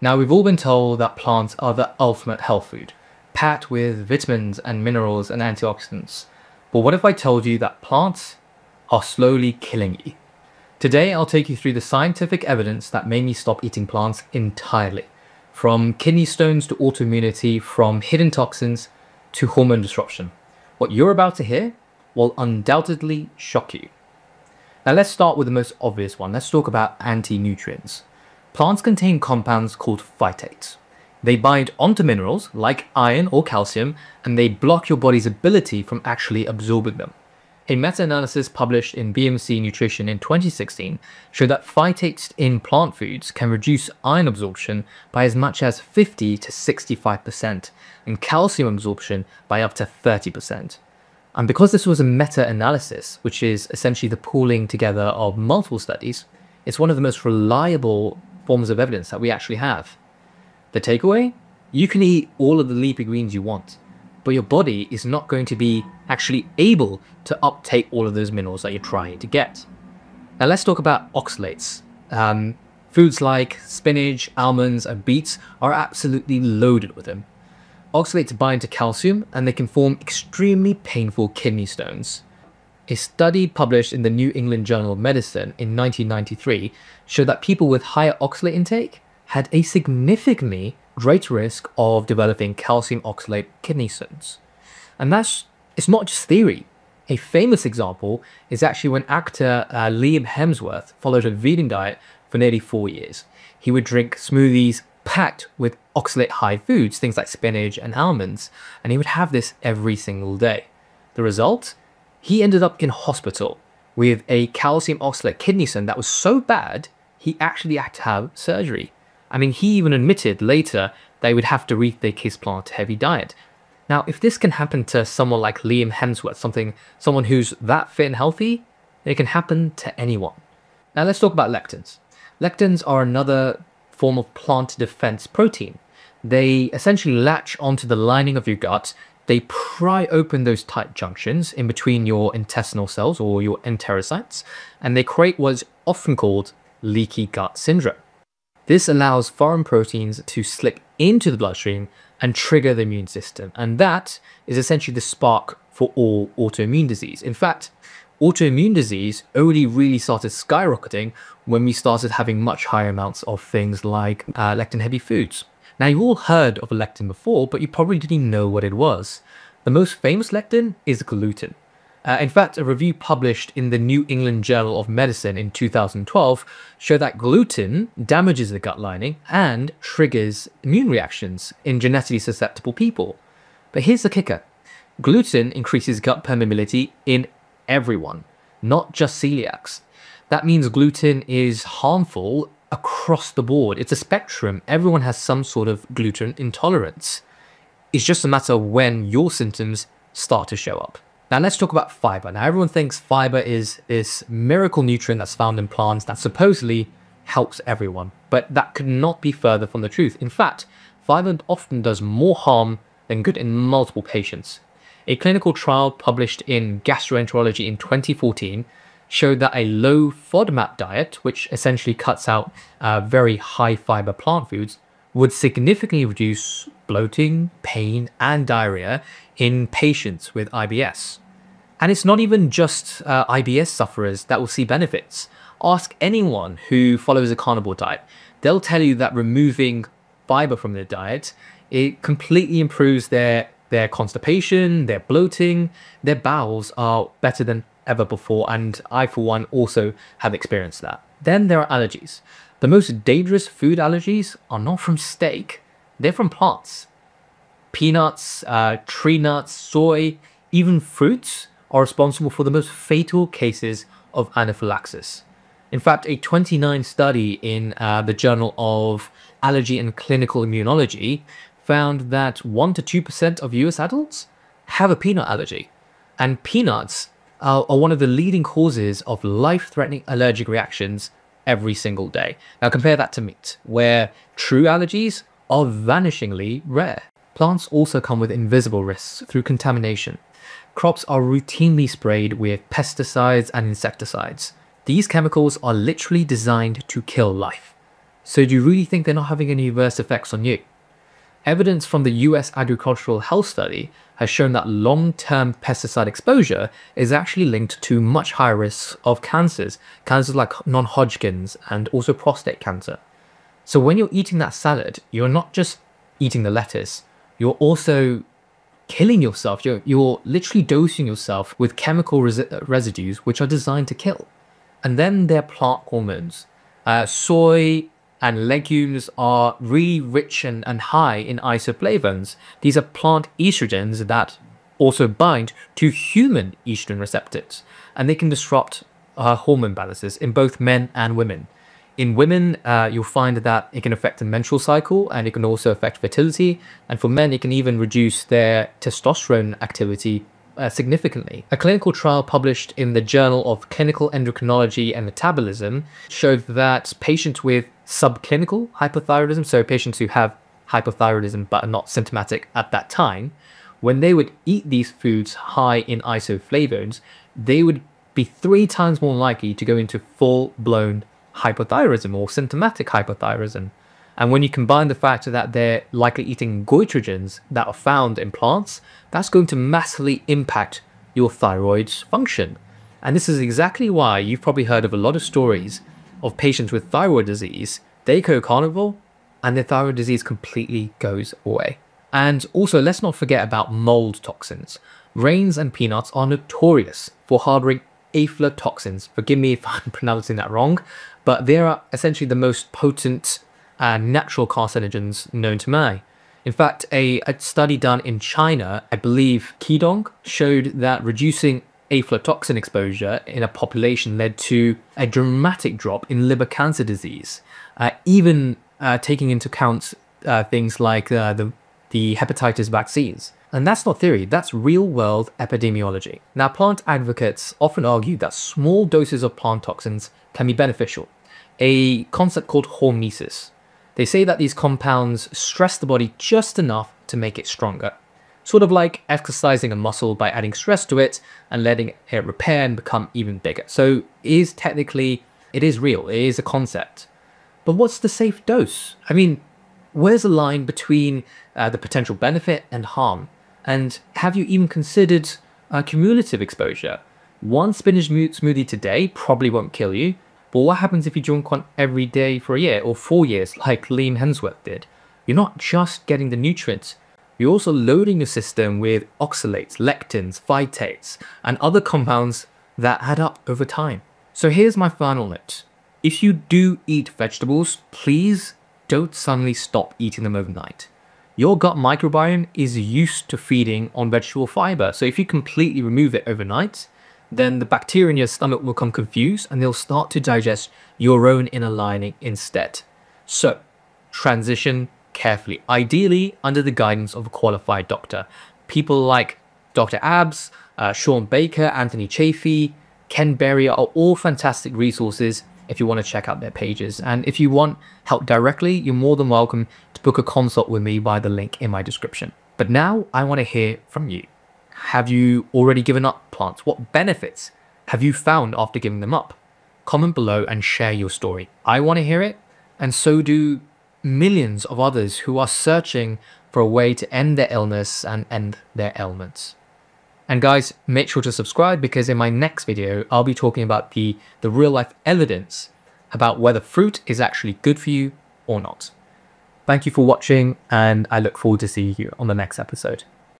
Now, we've all been told that plants are the ultimate health food, packed with vitamins and minerals and antioxidants. But what if I told you that plants are slowly killing you? Today, I'll take you through the scientific evidence that made me stop eating plants entirely. From kidney stones to autoimmunity, from hidden toxins to hormone disruption. What you're about to hear will undoubtedly shock you. Now let's start with the most obvious one. Let's talk about anti-nutrients. Plants contain compounds called phytates. They bind onto minerals like iron or calcium and they block your body's ability from actually absorbing them. A meta-analysis published in BMC Nutrition in 2016 showed that phytates in plant foods can reduce iron absorption by as much as 50 to 65% and calcium absorption by up to 30%. And because this was a meta-analysis, which is essentially the pooling together of multiple studies, it's one of the most reliable forms of evidence that we actually have. The takeaway? You can eat all of the leafy greens you want, but your body is not going to be actually able to uptake all of those minerals that you're trying to get. Now let's talk about oxalates. Um, foods like spinach, almonds, and beets are absolutely loaded with them. Oxalates bind to calcium and they can form extremely painful kidney stones. A study published in the New England Journal of Medicine in 1993 showed that people with higher oxalate intake had a significantly greater risk of developing calcium oxalate kidney stones. And that's, it's not just theory. A famous example is actually when actor uh, Liam Hemsworth followed a vegan diet for nearly four years. He would drink smoothies packed with oxalate high foods, things like spinach and almonds, and he would have this every single day. The result? He ended up in hospital with a calcium oxalate kidney stone that was so bad, he actually had to have surgery. I mean, he even admitted later they would have to rethink his plant heavy diet. Now, if this can happen to someone like Liam Hemsworth, something, someone who's that fit and healthy, it can happen to anyone. Now let's talk about lectins. Lectins are another form of plant defense protein. They essentially latch onto the lining of your gut, they pry open those tight junctions in between your intestinal cells or your enterocytes, and they create what's often called leaky gut syndrome. This allows foreign proteins to slip into the bloodstream and trigger the immune system. And that is essentially the spark for all autoimmune disease. In fact, autoimmune disease only really started skyrocketing when we started having much higher amounts of things like uh, lectin heavy foods. Now, you all heard of a lectin before, but you probably didn't know what it was. The most famous lectin is gluten. Uh, in fact, a review published in the New England Journal of Medicine in 2012 showed that gluten damages the gut lining and triggers immune reactions in genetically susceptible people. But here's the kicker. Gluten increases gut permeability in everyone, not just celiacs. That means gluten is harmful across the board. It's a spectrum. Everyone has some sort of gluten intolerance. It's just a matter of when your symptoms start to show up. Now let's talk about fiber. Now everyone thinks fiber is this miracle nutrient that's found in plants that supposedly helps everyone, but that could not be further from the truth. In fact, fiber often does more harm than good in multiple patients. A clinical trial published in Gastroenterology in 2014 showed that a low FODMAP diet, which essentially cuts out uh, very high fiber plant foods, would significantly reduce bloating, pain, and diarrhea in patients with IBS. And it's not even just uh, IBS sufferers that will see benefits. Ask anyone who follows a carnivore diet. They'll tell you that removing fiber from their diet, it completely improves their, their constipation, their bloating, their bowels are better than ever before. And I, for one, also have experienced that. Then there are allergies. The most dangerous food allergies are not from steak, they're from plants peanuts, uh, tree nuts, soy, even fruits are responsible for the most fatal cases of anaphylaxis. In fact, a 29 study in uh, the Journal of Allergy and Clinical Immunology found that 1 to 2% of US adults have a peanut allergy. And peanuts are, are one of the leading causes of life threatening allergic reactions every single day. Now, compare that to meat, where true allergies are vanishingly rare. Plants also come with invisible risks through contamination. Crops are routinely sprayed with pesticides and insecticides. These chemicals are literally designed to kill life. So do you really think they're not having any adverse effects on you? Evidence from the US Agricultural Health Study has shown that long-term pesticide exposure is actually linked to much higher risks of cancers, cancers like non-Hodgkin's and also prostate cancer. So when you're eating that salad, you're not just eating the lettuce, you're also killing yourself. You're, you're literally dosing yourself with chemical res residues which are designed to kill. And then there are plant hormones. Uh, soy and legumes are really rich and, and high in isoflavones. These are plant estrogens that also bind to human estrogen receptors, and they can disrupt uh, hormone balances in both men and women. In women, uh, you'll find that it can affect the menstrual cycle and it can also affect fertility. And for men, it can even reduce their testosterone activity uh, significantly. A clinical trial published in the Journal of Clinical Endocrinology and Metabolism showed that patients with subclinical hypothyroidism, so patients who have hypothyroidism but are not symptomatic at that time, when they would eat these foods high in isoflavones, they would be three times more likely to go into full-blown hypothyroidism or symptomatic hypothyroidism. And when you combine the fact that they're likely eating goitrogens that are found in plants, that's going to massively impact your thyroid's function. And this is exactly why you've probably heard of a lot of stories of patients with thyroid disease. They go carnivore and their thyroid disease completely goes away. And also, let's not forget about mold toxins. Rains and peanuts are notorious for harboring aflatoxins. Forgive me if I'm pronouncing that wrong, but they are essentially the most potent uh, natural carcinogens known to man. In fact, a, a, study done in China, I believe Qidong, showed that reducing aflatoxin exposure in a population led to a dramatic drop in liver cancer disease, uh, even uh, taking into account uh, things like uh, the, the hepatitis vaccines. And that's not theory, that's real world epidemiology. Now, plant advocates often argue that small doses of plant toxins can be beneficial, a concept called hormesis. They say that these compounds stress the body just enough to make it stronger. Sort of like exercising a muscle by adding stress to it and letting it repair and become even bigger. So it is technically, it is real, it is a concept. But what's the safe dose? I mean, where's the line between uh, the potential benefit and harm? And have you even considered uh, cumulative exposure? One spinach smoothie today probably won't kill you, but what happens if you drink one every day for a year or four years like Liam Hemsworth did? You're not just getting the nutrients, you're also loading your system with oxalates, lectins, phytates, and other compounds that add up over time. So here's my final note. If you do eat vegetables, please don't suddenly stop eating them overnight. Your gut microbiome is used to feeding on vegetable fiber, so if you completely remove it overnight, then the bacteria in your stomach will become confused and they'll start to digest your own inner lining instead. So, transition carefully, ideally under the guidance of a qualified doctor. People like Dr. Abs, uh, Shawn Baker, Anthony Chaffee, Ken Berry are all fantastic resources if you want to check out their pages. And if you want help directly, you're more than welcome to book a consult with me by the link in my description. But now I want to hear from you. Have you already given up plants? What benefits have you found after giving them up? Comment below and share your story. I want to hear it, and so do millions of others who are searching for a way to end their illness and end their ailments. And guys, make sure to subscribe because in my next video, I'll be talking about the, the real life evidence about whether fruit is actually good for you or not. Thank you for watching and I look forward to seeing you on the next episode.